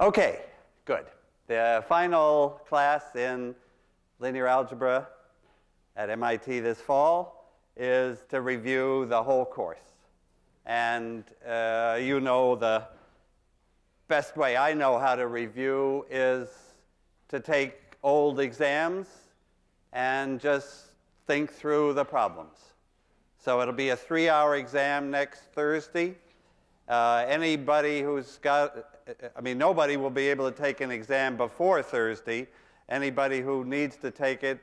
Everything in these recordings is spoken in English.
Okay, good. The final class in linear algebra at MIT this fall is to review the whole course. And uh, you know the best way I know how to review is to take old exams and just think through the problems. So it'll be a three hour exam next Thursday. Uh, anybody who's got, I mean, nobody will be able to take an exam before Thursday. Anybody who needs to take it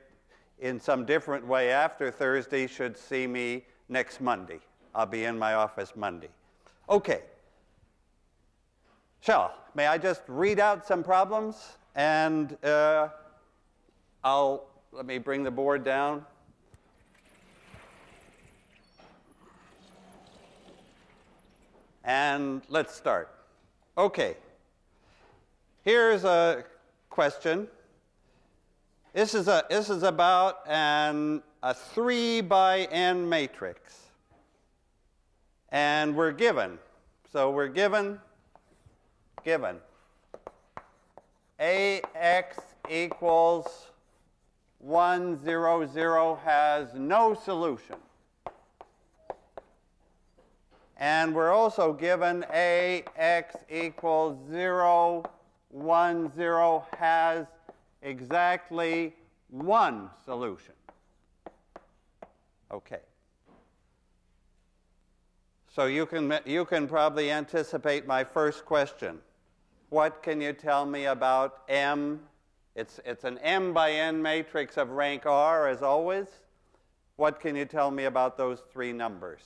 in some different way after Thursday should see me next Monday. I'll be in my office Monday. Okay. So, may I just read out some problems and uh, I'll let me bring the board down. And let's start. Okay. Here's a question. This is, a, this is about an, a 3 by n matrix. And we're given. So we're given, given. AX equals 1, 0, 0 has no solution. And we're also given AX equals 0, 1, 0 has exactly one solution. Okay. So you can, you can probably anticipate my first question. What can you tell me about M? It's, it's an M by N matrix of rank R, as always. What can you tell me about those three numbers?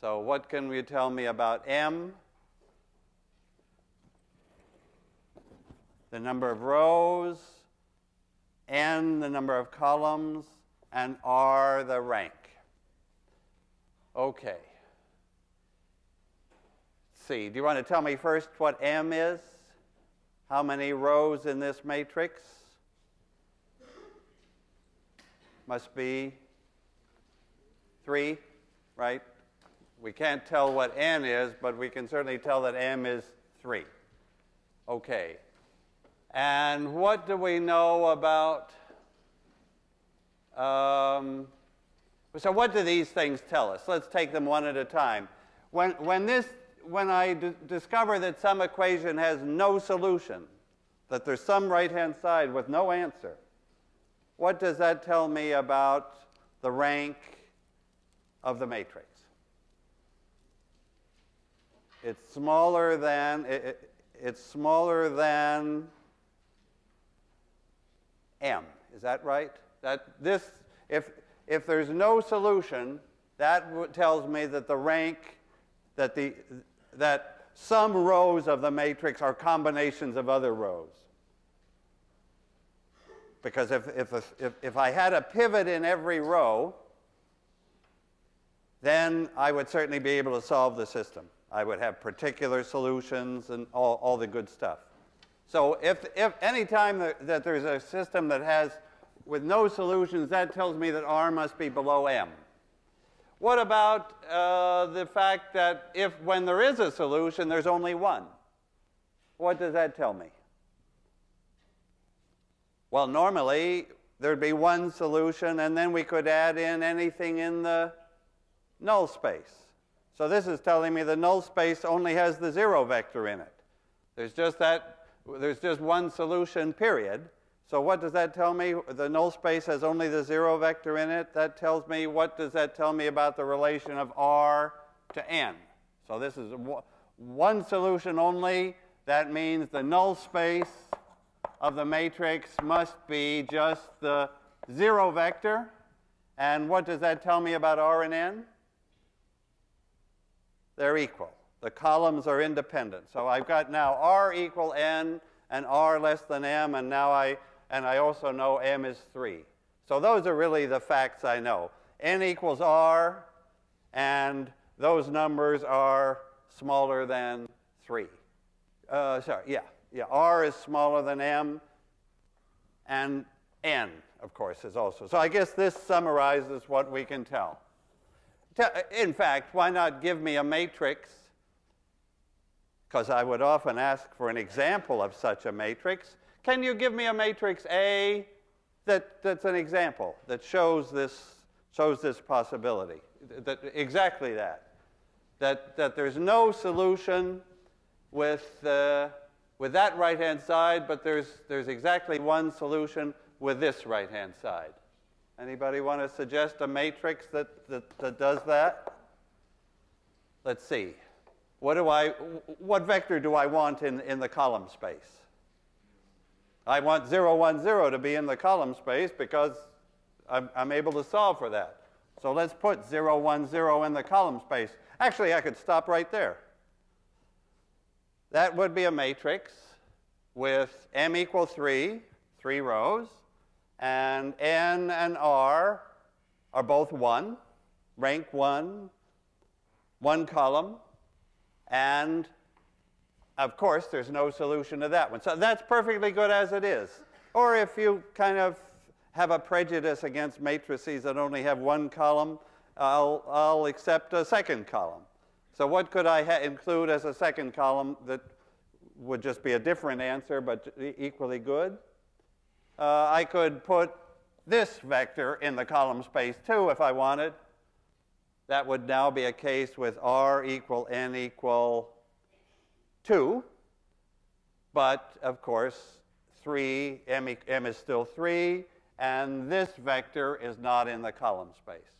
So what can you tell me about M? the number of rows, n the number of columns, and r the rank. Okay. Let's see, do you want to tell me first what m is? How many rows in this matrix? Must be three, right? We can't tell what n is, but we can certainly tell that m is 3. Okay. And what do we know about? Um, so, what do these things tell us? Let's take them one at a time. When, when, this, when I discover that some equation has no solution, that there's some right hand side with no answer, what does that tell me about the rank of the matrix? It's smaller than, it, it, it's smaller than m. Is that right? That this, if, if there's no solution, that tells me that the rank, that, the, that some rows of the matrix are combinations of other rows. Because if, if, if, if I had a pivot in every row, then I would certainly be able to solve the system. I would have particular solutions and all, all the good stuff. So if, if any time that, that there's a system that has with no solutions, that tells me that R must be below M. What about uh, the fact that if when there is a solution, there's only one? What does that tell me? Well, normally there'd be one solution, and then we could add in anything in the null space. So this is telling me the null space only has the zero vector in it. There's just that there's just one solution, period. So what does that tell me? The null space has only the zero vector in it. That tells me, what does that tell me about the relation of R to N? So this is one solution only. That means the null space of the matrix must be just the zero vector. And what does that tell me about R and N? They're equal. The columns are independent. So I've got now R equal N and R less than M, and now I, and I also know M is 3. So those are really the facts I know. N equals R, and those numbers are smaller than 3. Uh, sorry, yeah, yeah, R is smaller than M, and N, of course, is also. So I guess this summarizes what we can tell. In fact, why not give me a matrix because I would often ask for an example of such a matrix. Can you give me a matrix A that, that's an example that shows this, shows this possibility? That, exactly that. That, that there's no solution with, uh, with that right-hand side, but there's, there's exactly one solution with this right-hand side. Anybody want to suggest a matrix that, that, that does that? Let's see. What, do I, what vector do I want in, in the column space? I want 0, 1, 0 to be in the column space because I'm, I'm able to solve for that. So let's put 0, 1, 0 in the column space. Actually, I could stop right there. That would be a matrix with m equal 3, three rows, and n and r are both 1, rank 1, one column, and of course, there's no solution to that one. So that's perfectly good as it is. Or if you kind of have a prejudice against matrices that only have one column, I'll, I'll accept a second column. So what could I include as a second column that would just be a different answer but equally good? Uh, I could put this vector in the column space too if I wanted. That would now be a case with r equal n equal 2. But, of course, 3, m, m is still 3, and this vector is not in the column space.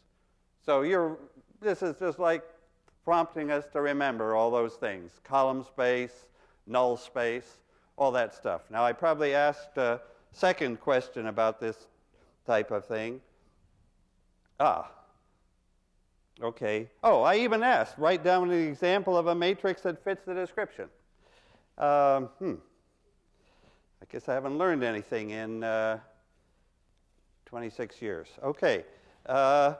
So you're, this is just like prompting us to remember all those things. Column space, null space, all that stuff. Now, I probably asked a second question about this type of thing. Ah, Okay. Oh, I even asked, write down an example of a matrix that fits the description. Um, hmm. I guess I haven't learned anything in uh, 26 years. Okay. Uh,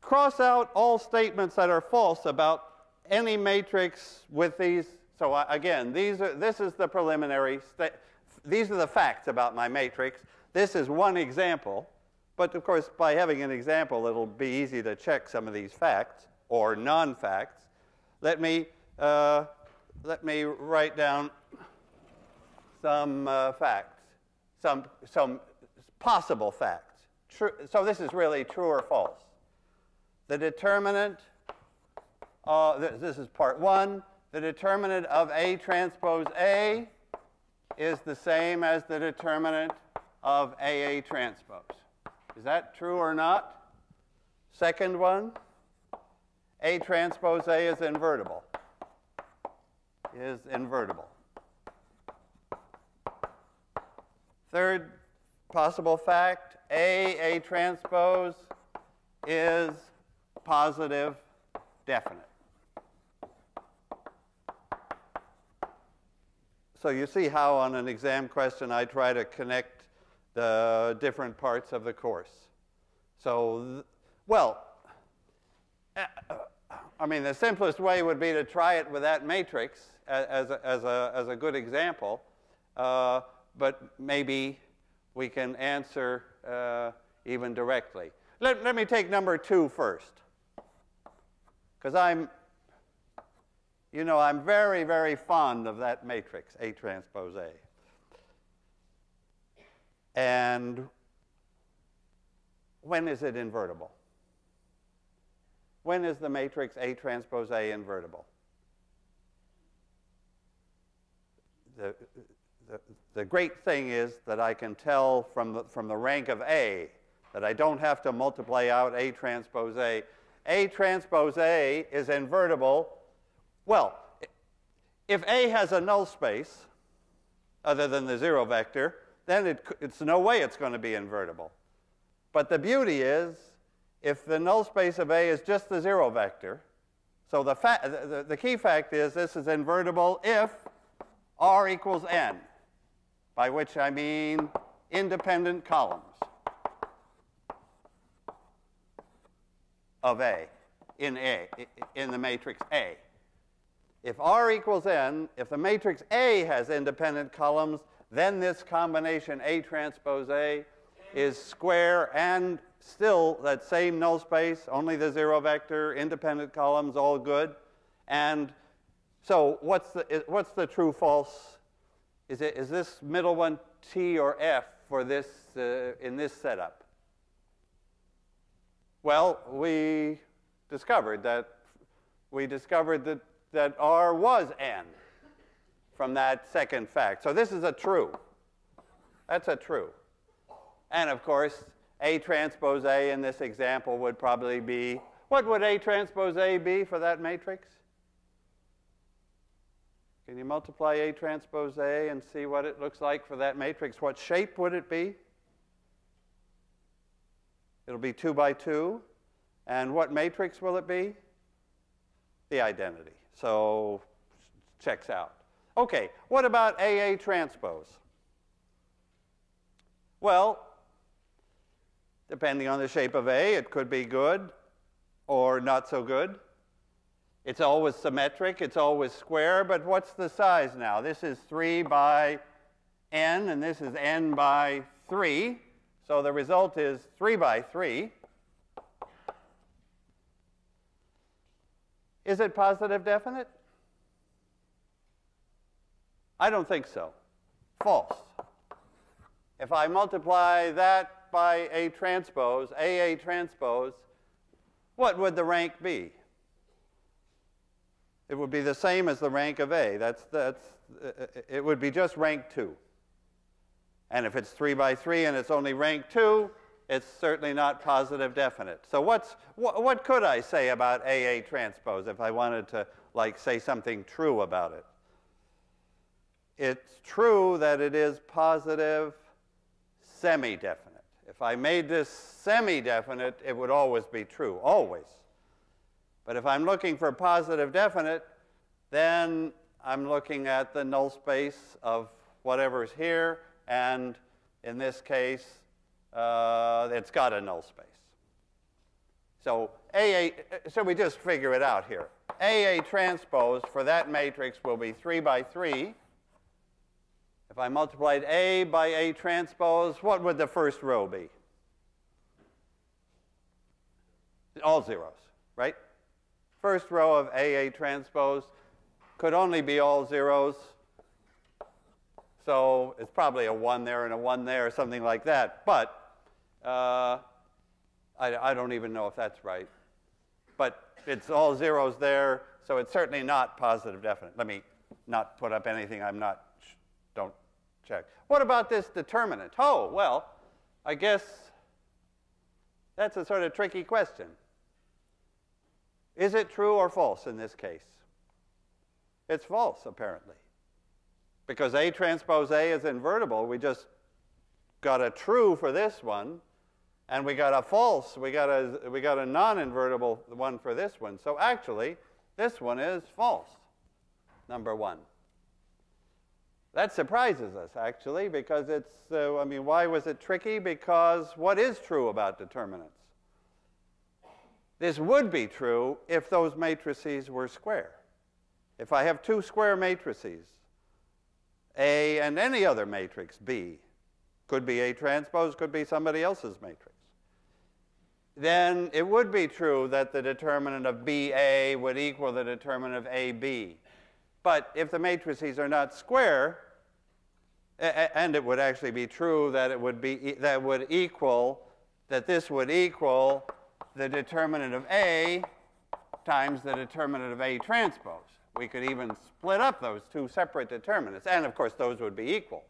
cross out all statements that are false about any matrix with these. So uh, again, these are, this is the preliminary. These are the facts about my matrix. This is one example. But of course, by having an example, it'll be easy to check some of these facts or non-facts. Let me, uh, let me write down some uh, facts, some, some possible facts. True, so this is really true or false. The determinant, uh, th this is part one, the determinant of A transpose A is the same as the determinant of AA transpose. Is that true or not? Second one, A transpose A is invertible. Is invertible. Third possible fact, A, A transpose is positive definite. So you see how on an exam question I try to connect the different parts of the course. So, well, I mean, the simplest way would be to try it with that matrix as a, as a, as a good example, uh, but maybe we can answer uh, even directly. Let, let me take number two first, because I'm, you know, I'm very, very fond of that matrix, A transpose A. And when is it invertible? When is the matrix A transpose A invertible? The, the, the great thing is that I can tell from the, from the rank of A that I don't have to multiply out A transpose A. A transpose A is invertible. Well, if A has a null space, other than the zero vector, then it, it's no way it's going to be invertible. But the beauty is, if the null space of A is just the zero vector, so the, the, the key fact is this is invertible if R equals n, by which I mean independent columns of A in A, in the matrix A. If R equals n, if the matrix A has independent columns, then this combination A transpose A is square and still that same null space, only the zero vector, independent columns, all good. And So what's the, what's the true false? Is, it, is this middle one T or F for this, uh, in this setup? Well, we discovered that we discovered that, that R was N from that second fact. So this is a true. That's a true. And of course, A transpose A in this example would probably be, what would A transpose A be for that matrix? Can you multiply A transpose A and see what it looks like for that matrix? What shape would it be? It'll be 2 by 2. And what matrix will it be? The identity. So checks out. Okay, what about AA transpose? Well, depending on the shape of A, it could be good or not so good. It's always symmetric, it's always square, but what's the size now? This is 3 by n, and this is n by 3. So the result is 3 by 3. Is it positive definite? I don't think so. False. If I multiply that by A transpose, AA transpose, what would the rank be? It would be the same as the rank of A. That's, that's, it would be just rank 2. And if it's 3 by 3 and it's only rank 2, it's certainly not positive definite. So what's, what, what could I say about AA transpose if I wanted to like say something true about it? It's true that it is positive semi-definite. If I made this semi-definite, it would always be true, always. But if I'm looking for positive definite, then I'm looking at the null space of whatever's here, and in this case, uh, it's got a null space. So AA, so we just figure it out here. AA transpose for that matrix will be 3 by 3. If I multiplied A by A transpose, what would the first row be? All zeros, right? first row of AA transpose could only be all zeros. So it's probably a 1 there and a 1 there, or something like that. But uh, I, I don't even know if that's right. But it's all zeros there, so it's certainly not positive definite. Let me not put up anything I'm not, don't check. What about this determinant? Oh, well, I guess that's a sort of tricky question. Is it true or false in this case? It's false, apparently. Because A transpose A is invertible. We just got a true for this one, and we got a false, we got a, we got a non-invertible one for this one. So actually, this one is false, number one. That surprises us, actually, because it's, uh, I mean, why was it tricky? Because what is true about determinants? This would be true if those matrices were square. If I have two square matrices, A and any other matrix, B, could be A transpose, could be somebody else's matrix, then it would be true that the determinant of BA would equal the determinant of AB. But if the matrices are not square, and it would actually be true that it would be that would equal that this would equal the determinant of A times the determinant of A transpose. We could even split up those two separate determinants, and of course those would be equal.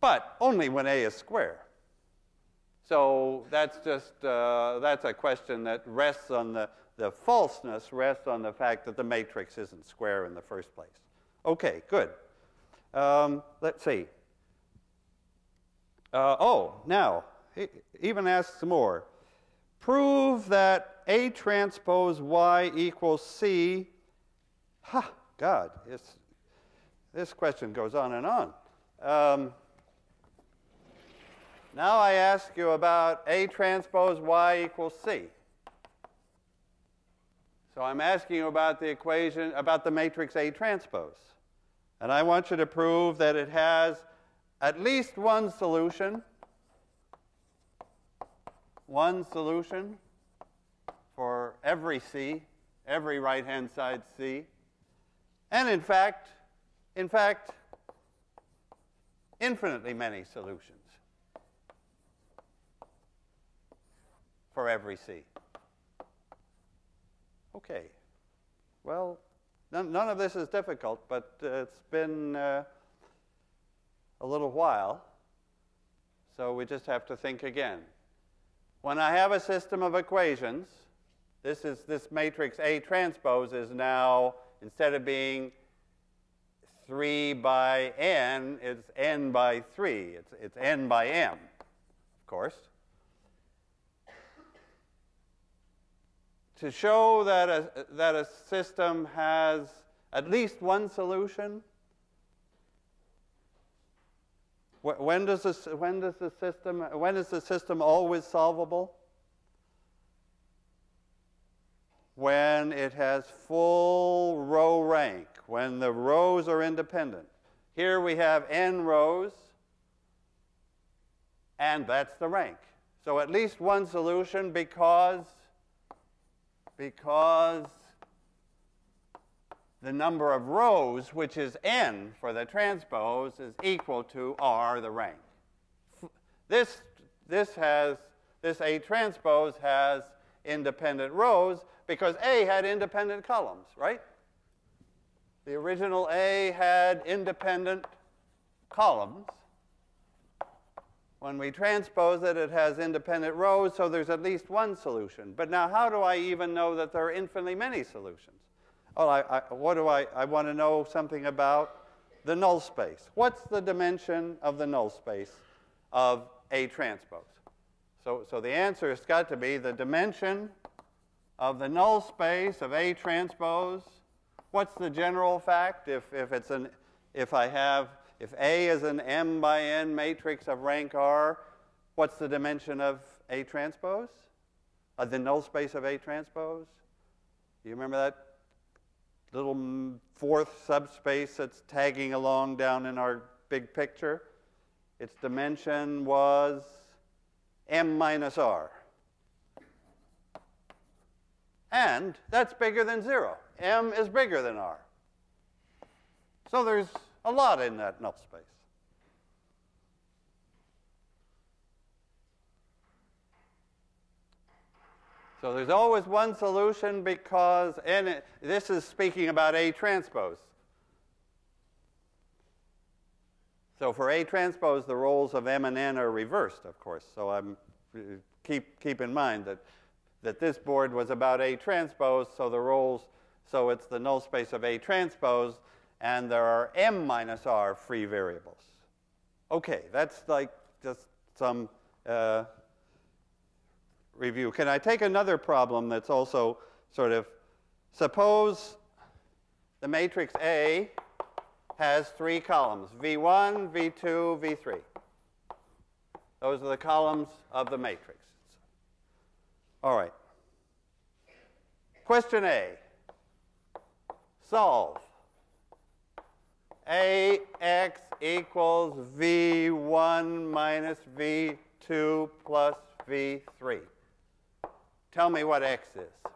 But only when A is square. So that's just, uh, that's a question that rests on the, the falseness, rests on the fact that the matrix isn't square in the first place. Okay, good. Um, let's see. Uh, oh, now, he even asks some more prove that A transpose Y equals C. Ha, God, this question goes on and on. Um, now I ask you about A transpose Y equals C. So I'm asking you about the equation, about the matrix A transpose. And I want you to prove that it has at least one solution one solution for every C, every right-hand side C, And in fact, in fact, infinitely many solutions for every C. Okay. Well, none, none of this is difficult, but uh, it's been uh, a little while, so we just have to think again. When I have a system of equations, this is this matrix A transpose is now instead of being 3 by n, it's n by 3. It's, it's n by m, of course. To show that a, that a system has at least one solution, when does, this, when does the system, when is the system always solvable? when it has full row rank, when the rows are independent. Here we have n rows, and that's the rank. So at least one solution because, because the number of rows, which is n for the transpose, is equal to r, the rank. This, this has, this A transpose has independent rows, because A had independent columns, right? The original A had independent columns. When we transpose it, it has independent rows, so there's at least one solution. But now, how do I even know that there are infinitely many solutions? Well, I, I, what do I, I want to know something about the null space. What's the dimension of the null space of A transpose? So, so the answer has got to be the dimension of the null space of A transpose. What's the general fact if, if it's an if I have if A is an M by N matrix of rank R, what's the dimension of A transpose? The null space of A transpose? You remember that little fourth subspace that's tagging along down in our big picture? Its dimension was M minus R. And that's bigger than 0. m is bigger than r. So there's a lot in that null space. So there's always one solution because, and this is speaking about A transpose. So for A transpose, the roles of M and N are reversed, of course. So I'm, keep, keep in mind that that this board was about A transpose, so the roles, so it's the null space of A transpose, and there are M minus R free variables. Okay, that's like just some uh, review. Can I take another problem that's also sort of, suppose the matrix A has three columns, V1, V2, V3. Those are the columns of the matrix. All right. Question A. Solve. AX equals V1 minus V2 plus V3. Tell me what X is.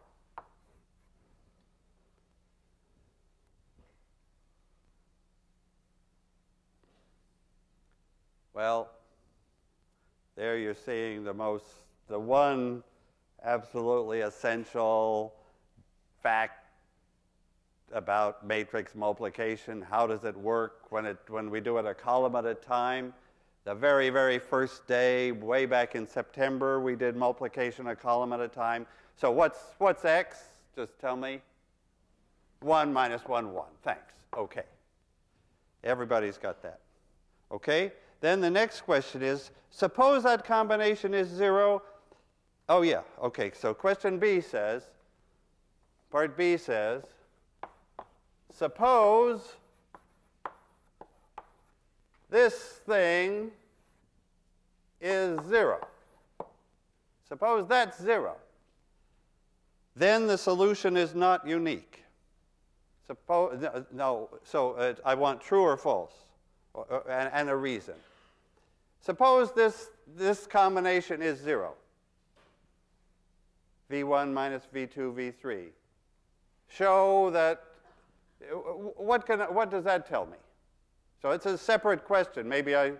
Well, there you're seeing the most, the one absolutely essential fact about matrix multiplication. How does it work when, it, when we do it a column at a time? The very, very first day, way back in September, we did multiplication a column at a time. So what's, what's x? Just tell me. 1 minus 1, 1. Thanks. Okay. Everybody's got that. Okay? Then the next question is, suppose that combination is 0 Oh, yeah. Okay, so question B says, part B says, suppose this thing is 0. Suppose that's 0. Then the solution is not unique. Suppose, no, so uh, I want true or false, or, or, and, and a reason. Suppose this, this combination is 0. V1 minus V2, V3. Show that what, can, what does that tell me? So it's a separate question. Maybe I,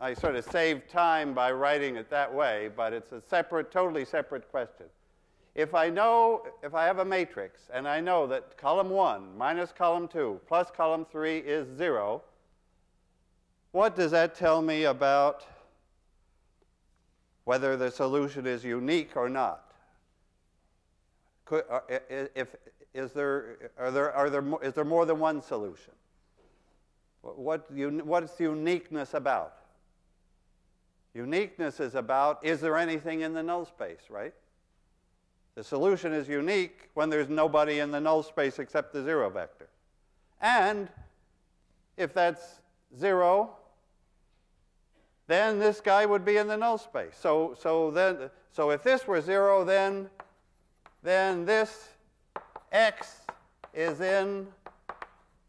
I sort of saved time by writing it that way, but it's a separate, totally separate question. If I know, if I have a matrix and I know that column 1 minus column 2 plus column 3 is 0, what does that tell me about whether the solution is unique or not? Could, uh, if, is there, are there, are there, is there more than one solution? What, what's uniqueness about? Uniqueness is about, is there anything in the null space, right? The solution is unique when there's nobody in the null space except the zero vector. And if that's zero, then this guy would be in the null space. So, so, then, so if this were zero, then, then this x is in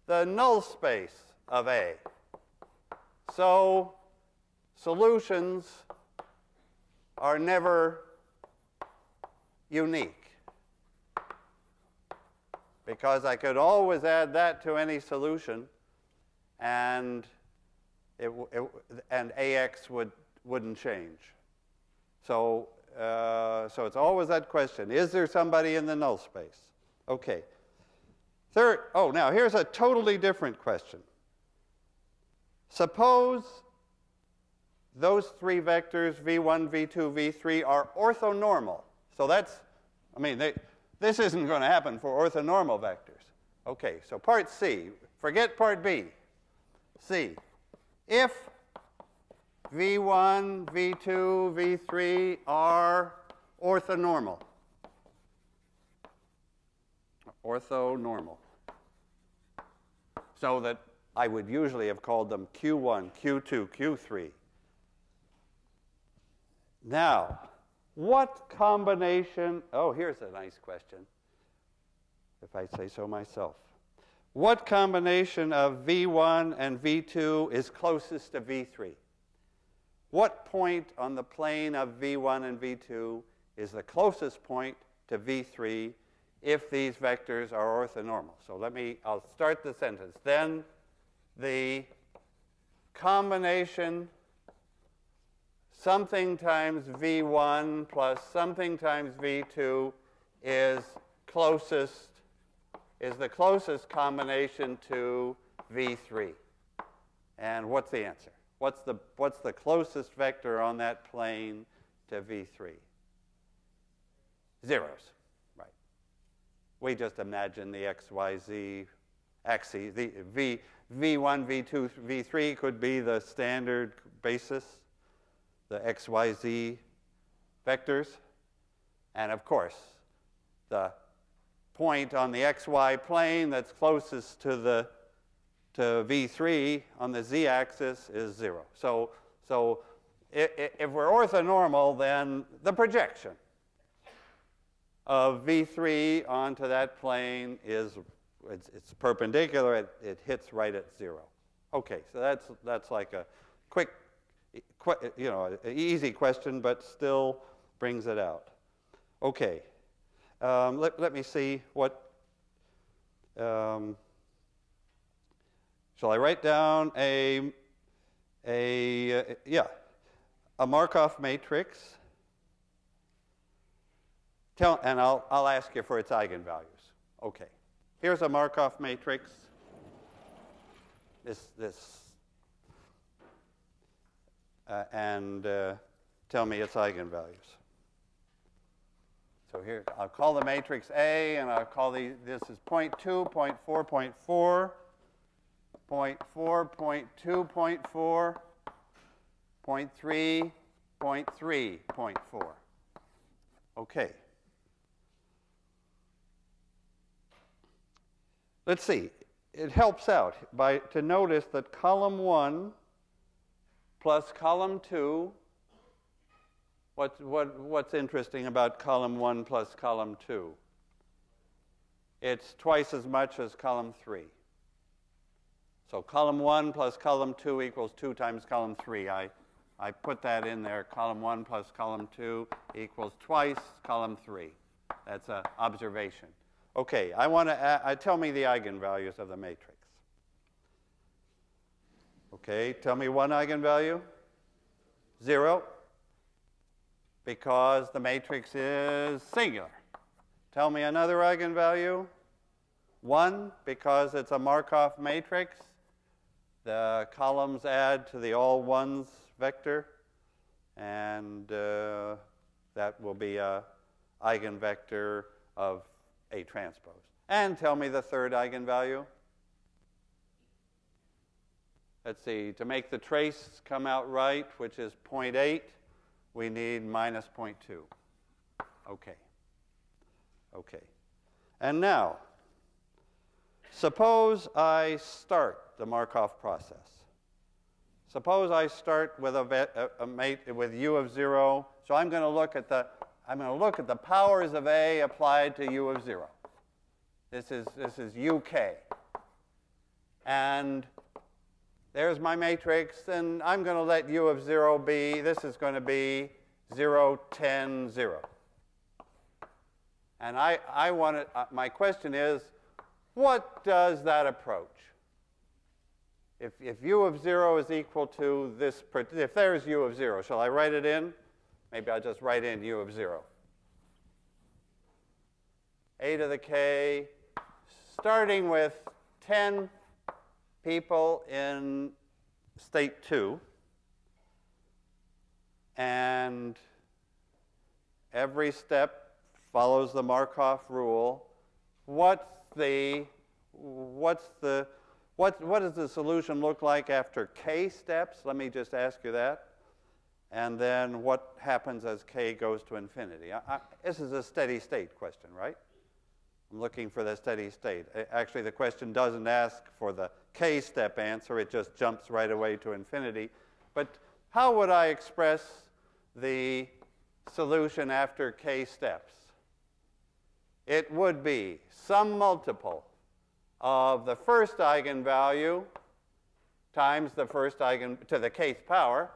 the null space of A. So solutions are never unique because I could always add that to any solution and it, it, and AX would, wouldn't change. So, uh, so it's always that question, is there somebody in the null space? Okay. Third, oh, now here's a totally different question. Suppose those three vectors, v1, v2, v3, are orthonormal. So that's, I mean, they, this isn't going to happen for orthonormal vectors. Okay, so part C, forget part B. C, if v1, v2, v3 are orthonormal, orthonormal, so that I would usually have called them Q1, Q2, Q3. Now, what combination? Oh, here's a nice question, if I say so myself. What combination of V1 and V2 is closest to V3? What point on the plane of V1 and V2 is the closest point to V3 if these vectors are orthonormal? So let me, I'll start the sentence. Then the combination something times V1 plus something times V2 is closest, is the closest combination to V3. And what's the answer? What's the, what's the closest vector on that plane to V3? Zeros. We just imagine the x, y, z axes. The v, V1, V2, V3 could be the standard basis, the XYZ vectors. And of course, the point on the XY plane that's closest to the to V3 on the z-axis is 0. So, so if, if we're orthonormal, then the projection of V3 onto that plane is it's, it's perpendicular, it, it hits right at zero. Okay, so that's, that's like a quick, you know, easy question, but still brings it out. Okay, um, let, let me see what, um, shall I write down a, a uh, yeah, a Markov matrix, Tell, and I'll, I'll ask you for its eigenvalues. Okay. Here's a Markov matrix. This, this, uh, and uh, tell me its eigenvalues. So here, I'll call the matrix A, and I'll call the, this is 0 0.2, 0 0.4, 0 0.4, 0.4, 0.2, 0.4, 0.3, 0.3, 0.4. Okay. Let's see. It helps out by to notice that column 1 plus column 2 what, what, what's interesting about column 1 plus column 2? It's twice as much as column 3. So column 1 plus column 2 equals 2 times column 3. I, I put that in there. Column 1 plus column 2 equals twice column 3. That's an observation. Okay, I want to uh, tell me the eigenvalues of the matrix. Okay, tell me one eigenvalue. Zero, because the matrix is singular. Tell me another eigenvalue. One, because it's a Markov matrix. The columns add to the all ones vector, and uh, that will be a eigenvector of A transpose. And tell me the third eigenvalue. Let's see, to make the trace come out right, which is 0.8, we need minus 0.2. Okay. Okay. And now, suppose I start the Markov process. Suppose I start with a, a, a mate with u of 0. So I'm going to look at the I'm going to look at the powers of A applied to u of 0. This is, this is uk. And there's my matrix, and I'm going to let u of 0 be, this is going to be 0, 10, 0. And I, I want to, uh, my question is, what does that approach? If, if u of 0 is equal to this, if there's u of 0, shall I write it in? Maybe I'll just write in u of 0. a to the k, starting with 10 people in state 2, and every step follows the Markov rule. What's the, what's the, what, what does the solution look like after k steps? Let me just ask you that. And then what happens as k goes to infinity? I, I, this is a steady state question, right? I'm looking for the steady state. Actually, the question doesn't ask for the k step answer, it just jumps right away to infinity. But how would I express the solution after k steps? It would be some multiple of the first eigenvalue times the first eigen to the kth power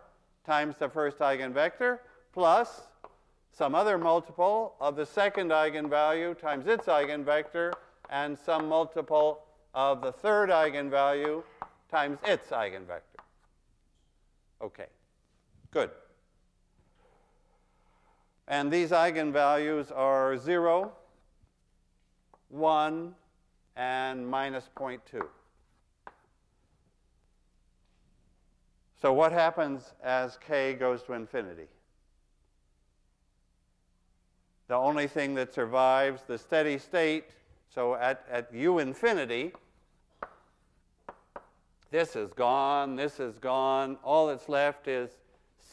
times the first eigenvector plus some other multiple of the second eigenvalue times its eigenvector, and some multiple of the third eigenvalue times its eigenvector. Okay, good. And these eigenvalues are 0, 1, and minus 0.2. So what happens as k goes to infinity? the only thing that survives the steady state. So at, at u infinity, this is gone, this is gone. All that's left is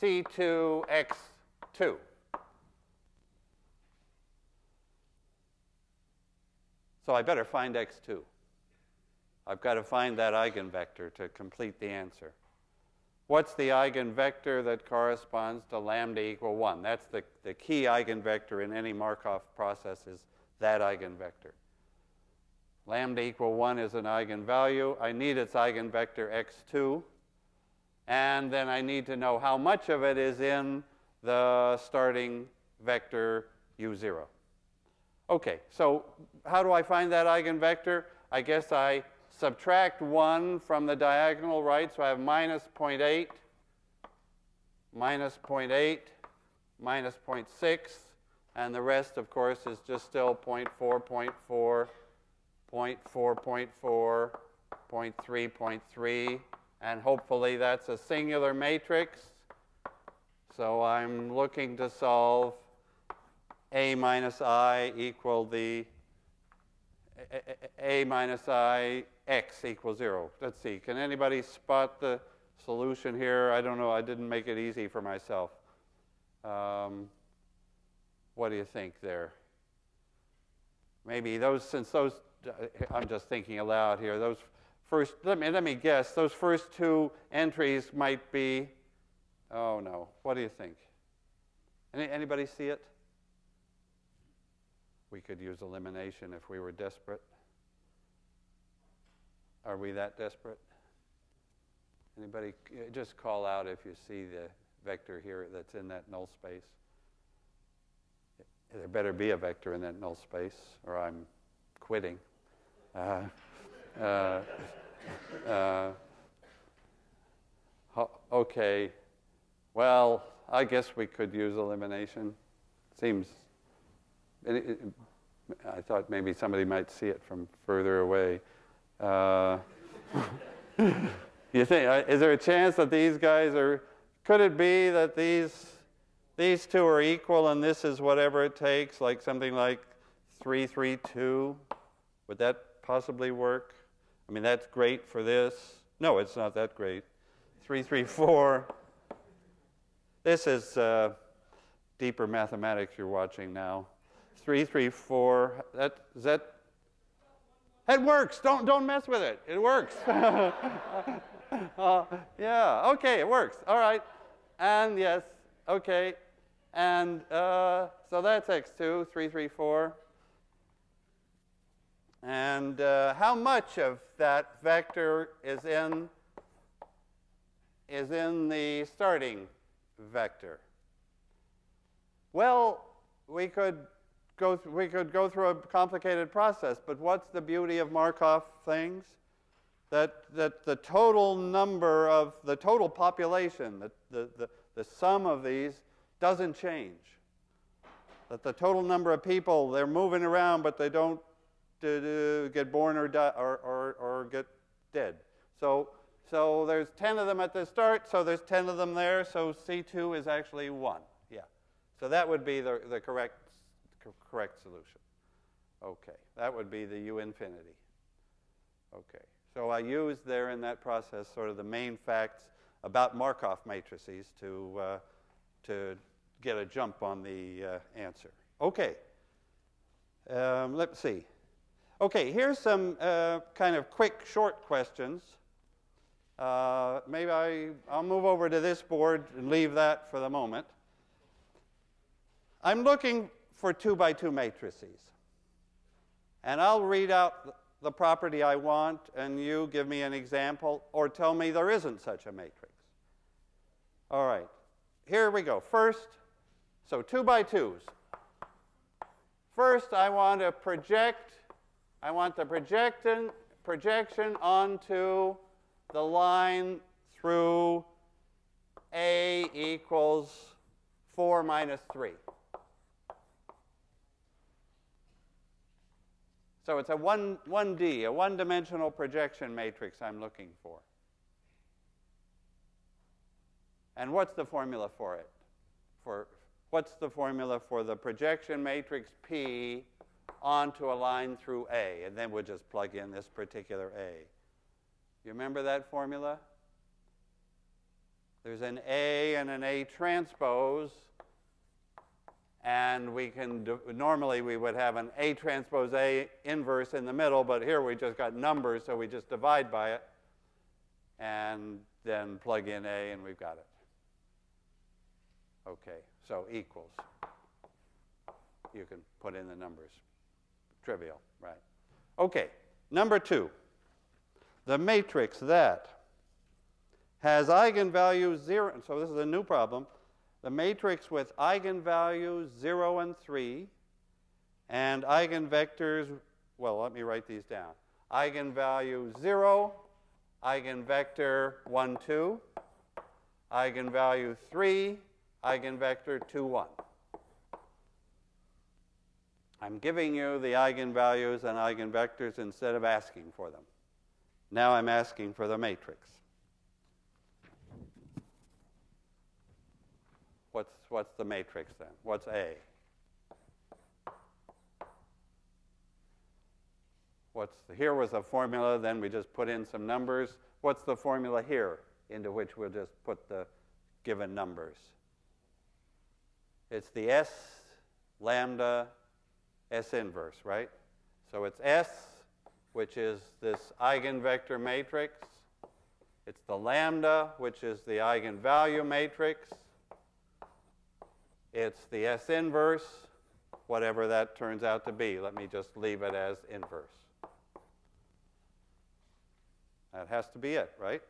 C2x2. So I better find x2. I've got to find that eigenvector to complete the answer. What's the eigenvector that corresponds to lambda equal 1? That's the, the key eigenvector in any Markov process is that eigenvector. Lambda equal 1 is an eigenvalue. I need its eigenvector x2. And then I need to know how much of it is in the starting vector u0. Okay, so how do I find that eigenvector? I guess I subtract 1 from the diagonal right, so I have minus 0.8, minus 0.8, minus 0.6, and the rest, of course, is just still 0.4, 0.4, 0.4, 0.4, 0.3, 0.3, and hopefully that's a singular matrix. So I'm looking to solve a minus i equal the a, a minus i x equals 0. Let's see. Can anybody spot the solution here? I don't know. I didn't make it easy for myself. Um, what do you think there? Maybe those, since those, I'm just thinking aloud here, those first, let me, let me guess, those first two entries might be, oh no, what do you think? Any, anybody see it? We could use elimination if we were desperate. Are we that desperate? Anybody, just call out if you see the vector here that's in that null space. There better be a vector in that null space, or I'm quitting. Uh, uh, uh, okay, well, I guess we could use elimination. Seems, it, it, I thought maybe somebody might see it from further away. Uh, you think, uh, is there a chance that these guys are, could it be that these, these two are equal and this is whatever it takes, like something like 332? Would that possibly work? I mean, that's great for this. No, it's not that great. 334. This is uh, deeper mathematics you're watching now. 334. That, is that? It works. Don't, don't mess with it. It works. uh, yeah, okay, it works. All right. And yes, okay. And uh, so that's x2, 334. And uh, how much of that vector is in, is in the starting vector? Well, we could, go th- we could go through a complicated process, but what's the beauty of Markov things? That, that the total number of the total population, the, the, the, the sum of these, doesn't change. That the total number of people, they're moving around, but they don't get born or, die, or, or, or get dead. So, so there's 10 of them at the start, so there's 10 of them there, so C2 is actually 1. Yeah. So that would be the, the correct, correct solution. Okay, that would be the U infinity. Okay, so I used there in that process sort of the main facts about Markov matrices to, uh, to get a jump on the uh, answer. Okay, um, let's see. Okay, here's some uh, kind of quick, short questions. Uh, maybe I, I'll move over to this board and leave that for the moment. I'm looking for two by two matrices. And I'll read out the property I want, and you give me an example or tell me there isn't such a matrix. All right, here we go. First, so two by twos. First, I want to project I want the projection, projection onto the line through A equals 4 minus 3. So it's a 1, 1D, a one-dimensional projection matrix I'm looking for. And what's the formula for it? For, what's the formula for the projection matrix P onto a line through A, and then we'll just plug in this particular A. You remember that formula? There's an A and an A transpose, and we can, do, normally we would have an A transpose A inverse in the middle, but here we just got numbers, so we just divide by it, and then plug in A, and we've got it. Okay, so equals. You can put in the numbers trivial, right? Okay, number two, the matrix that has eigenvalues 0, so this is a new problem, the matrix with eigenvalues 0 and 3 and eigenvectors, well, let me write these down. Eigenvalue 0, eigenvector 1, 2, eigenvalue 3, eigenvector 2, 1. I'm giving you the eigenvalues and eigenvectors instead of asking for them. Now I'm asking for the matrix. What's, what's the matrix then? What's A? What's the, here was a formula, then we just put in some numbers. What's the formula here into which we'll just put the given numbers? It's the S lambda S inverse, right? So it's S, which is this eigenvector matrix. It's the lambda, which is the eigenvalue matrix. It's the S inverse, whatever that turns out to be. Let me just leave it as inverse. That has to be it, right?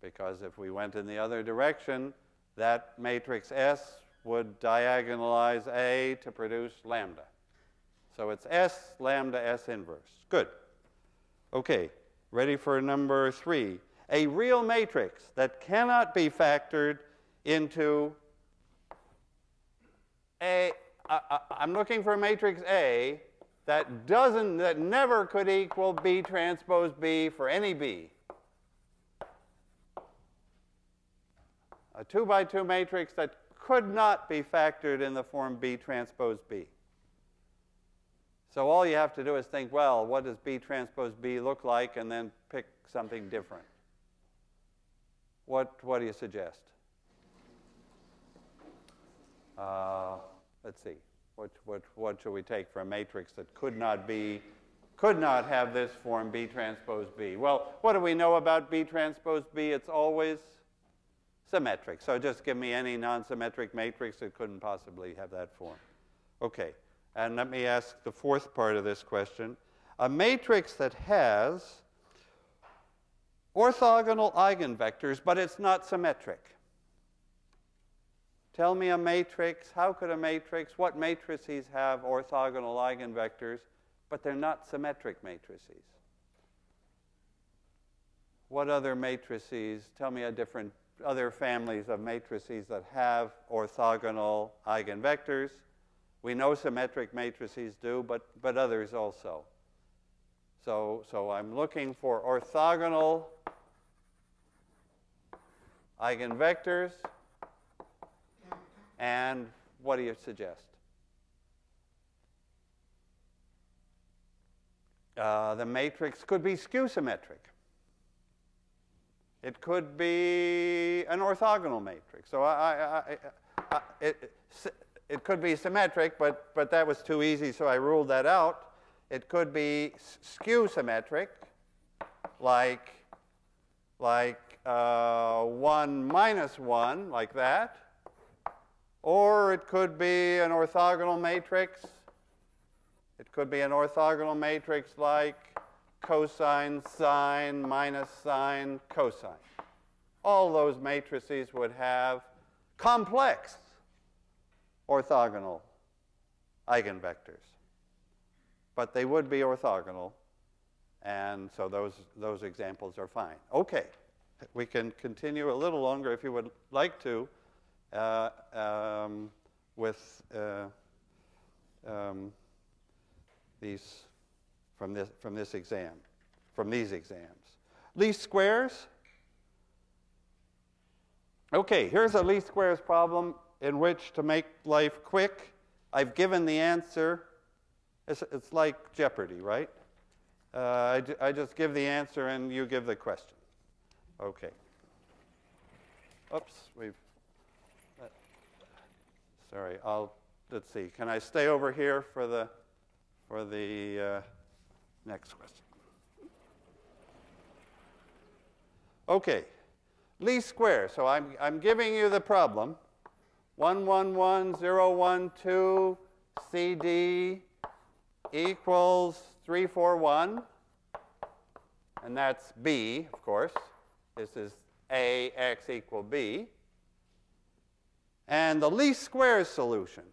Because if we went in the other direction, that matrix S would diagonalize A to produce lambda. So it's S lambda S inverse. Good. Okay, ready for number three. A real matrix that cannot be factored into I'm looking for a matrix A that doesn't, that never could equal B transpose B for any B. A two by two matrix that could not be factored in the form B transpose B. So all you have to do is think, well, what does B transpose B look like, and then pick something different. What, what do you suggest? Uh, let's see. What, what, what should we take for a matrix that could not be, could not have this form B transpose B? Well, what do we know about B transpose B? It's always symmetric. So just give me any non-symmetric matrix that couldn't possibly have that form. Okay, and let me ask the fourth part of this question. A matrix that has orthogonal eigenvectors, but it's not symmetric. Tell me a matrix. How could a matrix, what matrices have orthogonal eigenvectors, but they're not symmetric matrices? What other matrices? Tell me a different, other families of matrices that have orthogonal eigenvectors. We know symmetric matrices do, but, but others also. So, so I'm looking for orthogonal eigenvectors. And what do you suggest? Uh, the matrix could be skew symmetric. It could be an orthogonal matrix. So I, I, I, it, it could be symmetric, but, but that was too easy, so I ruled that out. It could be skew symmetric, like, like uh, 1 minus 1, like that. Or it could be an orthogonal matrix. It could be an orthogonal matrix like cosine, sine, minus sine, cosine. All those matrices would have complex orthogonal eigenvectors. But they would be orthogonal, and so those, those examples are fine. Okay, we can continue a little longer if you would like to. Uh, um, with uh, um, these from this from this exam, from these exams. Least squares. Okay, here's a least squares problem in which to make life quick. I've given the answer. It's, it's like Jeopardy, right? Uh, I just give the answer and you give the question. Okay. Oops, we've Sorry, I'll, let's see. Can I stay over here for the, for the uh, next question? Okay, least square. So I'm, I'm giving you the problem. 111012 CD equals 341. And that's B, of course. This is A, X equal B and the least squares solution.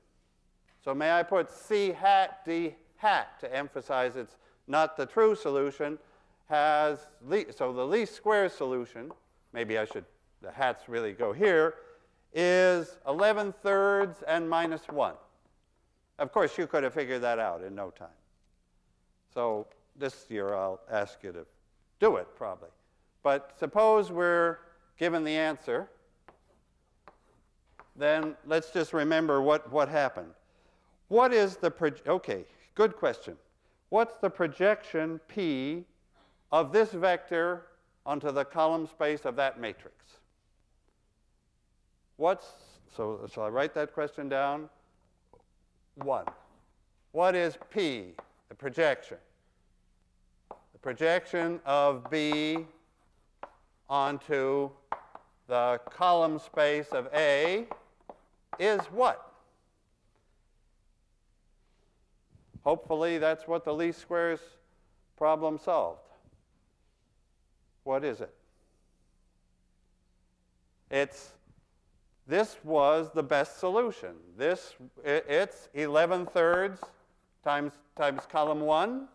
So may I put C hat D hat to emphasize it's not the true solution, has, so the least squares solution, maybe I should, the hats really go here, is 11 thirds and minus 1. Of course, you could have figured that out in no time. So this year I'll ask you to do it probably. But suppose we're given the answer then let's just remember what, what happened. What is the, okay, good question. What's the projection P of this vector onto the column space of that matrix? What's, so shall I write that question down? One. What is P, the projection? The projection of B onto the column space of A is what? Hopefully, that's what the least squares problem solved. What is it? It's this was the best solution. This it's 11 thirds times, times column 1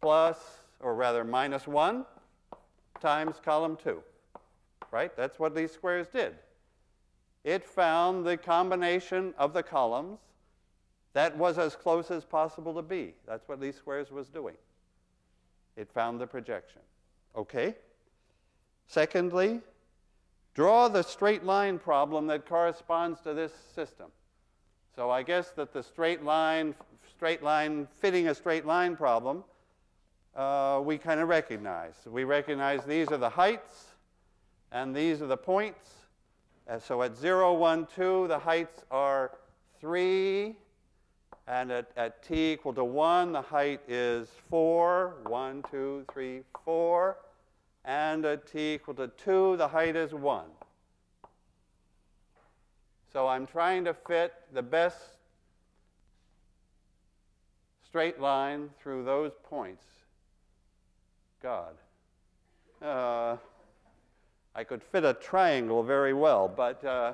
plus, or rather minus 1 times column 2. Right? That's what least squares did. It found the combination of the columns that was as close as possible to b. That's what least squares was doing. It found the projection. Okay? Secondly, draw the straight line problem that corresponds to this system. So I guess that the straight line, straight line, fitting a straight line problem, uh, we kind of recognize. We recognize these are the heights and these are the points. And so at 0, 1, 2, the heights are 3, and at, at t equal to 1, the height is 4. 1, 2, 3, 4. And at t equal to 2, the height is 1. So I'm trying to fit the best straight line through those points. God. Uh, I could fit a triangle very well, but uh,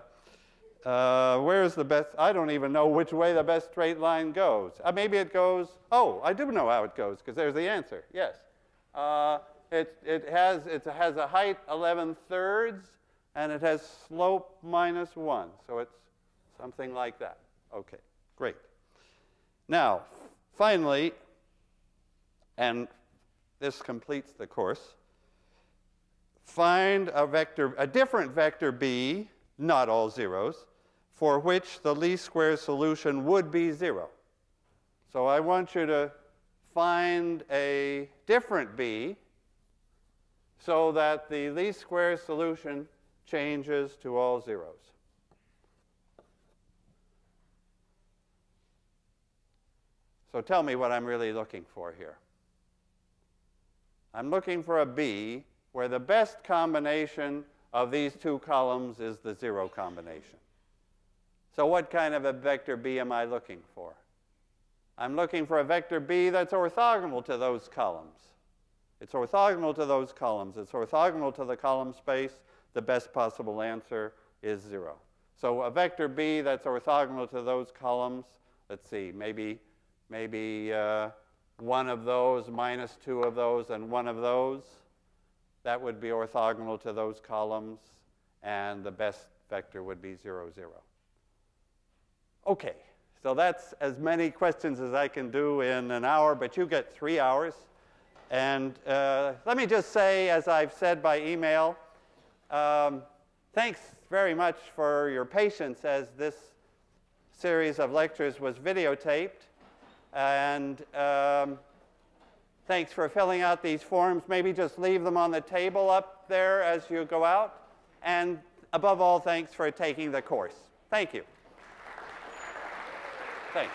uh, where's the best? I don't even know which way the best straight line goes. Uh, maybe it goes, oh, I do know how it goes, because there's the answer, yes. Uh, it, it, has, it has a height 11 thirds, and it has slope minus 1. So it's something like that. Okay, great. Now, finally, and this completes the course, find a vector, a different vector b, not all zeros, for which the least squares solution would be 0. So I want you to find a different b so that the least squares solution changes to all zeros. So tell me what I'm really looking for here. I'm looking for a b where the best combination of these two columns is the zero combination. So what kind of a vector b am I looking for? I'm looking for a vector b that's orthogonal to those columns. It's orthogonal to those columns. It's orthogonal to the column space. The best possible answer is 0. So a vector b that's orthogonal to those columns, let's see, maybe, maybe uh, one of those minus two of those and one of those. That would be orthogonal to those columns, and the best vector would be 0, 0. Okay, so that's as many questions as I can do in an hour, but you get three hours. And uh, let me just say, as I've said by email, um, thanks very much for your patience as this series of lectures was videotaped. And um, thanks for filling out these forms. Maybe just leave them on the table up there as you go out. And above all, thanks for taking the course. Thank you. Thanks.